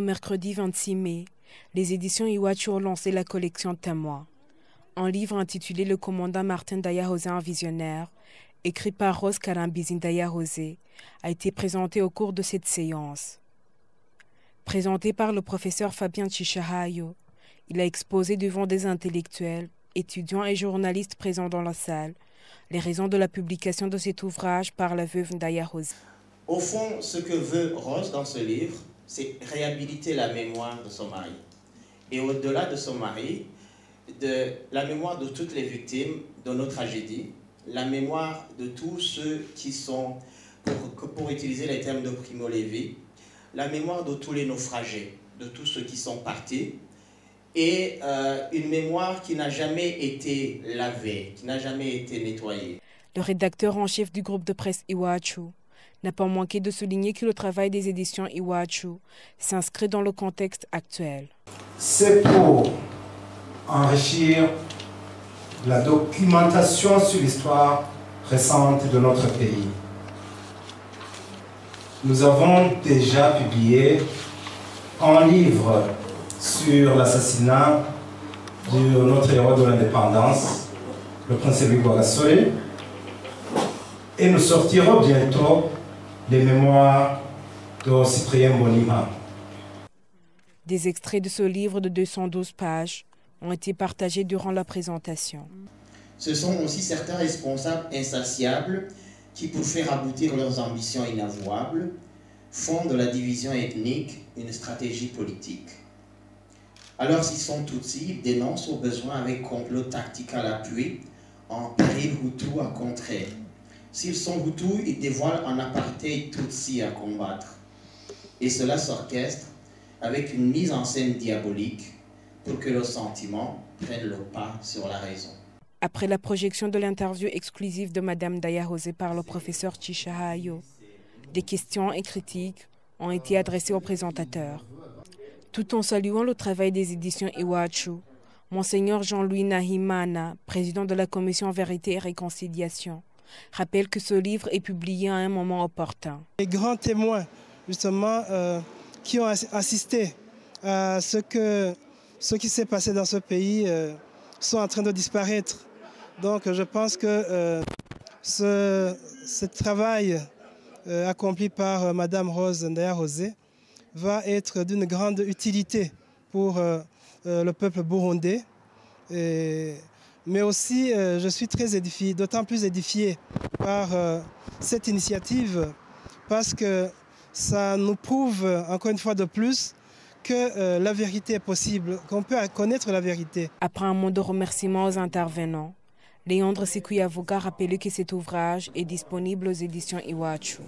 Mercredi 26 mai, les éditions Iwachu ont lancé la collection Témoins. Un livre intitulé Le commandant Martin Daya-José, un visionnaire, écrit par Rose Karambizin Daya-José, a été présenté au cours de cette séance. Présenté par le professeur Fabien Chichahayo, il a exposé devant des intellectuels, étudiants et journalistes présents dans la salle les raisons de la publication de cet ouvrage par la veuve Ndaya José. Au fond, ce que veut Rose dans ce livre, c'est réhabiliter la mémoire de son mari. Et au-delà de son mari, de la mémoire de toutes les victimes de nos tragédies, la mémoire de tous ceux qui sont, pour, utiliser les termes de Primo Levi, la mémoire de tous les naufragés, de tous ceux qui sont partis, et euh, une mémoire qui n'a jamais été lavée, qui n'a jamais été nettoyée. Le rédacteur en chef du groupe de presse Iwachu n'a pas manqué de souligner que le travail des éditions Iwachu s'inscrit dans le contexte actuel. C'est pour enrichir la documentation sur l'histoire récente de notre pays. Nous avons déjà publié un livre sur l'assassinat de notre héros de l'indépendance, le prince Louis Bogassoli, et nous sortirons bientôt les mémoires de Cyprien Bonima. Des extraits de ce livre de 212 pages ont été partagés durant la présentation. Ce sont aussi certains responsables insatiables qui, pour faire aboutir leurs ambitions inavouables, font de la division ethnique une stratégie politique. Alors s'ils sont Tutsis, ils dénoncent au besoin avec complot tactique à l'appui, en péril Hutu à contrer. S'ils sont Hutus, ils dévoilent un apartheid Tutsi à combattre. Et cela s'orchestre avec une mise en scène diabolique pour que le sentiment prenne le pas sur la raison. Après la projection de l'interview exclusive de Madame Daya José par le professeur Chichahayo, des questions et critiques ont été adressées au présentateur. Tout en saluant le travail des éditions Iwachu, Monseigneur Jean-Louis Nahimana, président de la commission Vérité et Réconciliation, rappelle que ce livre est publié à un moment opportun. Les grands témoins, justement, euh, qui ont assisté à ce, que, ce qui s'est passé dans ce pays euh, sont en train de disparaître. Donc je pense que euh, ce, travail accompli par Madame Rose Ndaya Rosé va être d'une grande utilité pour le peuple burundais. Mais aussi, je suis très édifié, d'autant plus édifié par cette initiative parce que ça nous prouve encore une fois de plus que euh, la vérité est possible, qu'on peut connaître la vérité. Après un mot de remerciement aux intervenants, Léandre Sekouya a rappelé que cet ouvrage est disponible aux éditions Iwachu.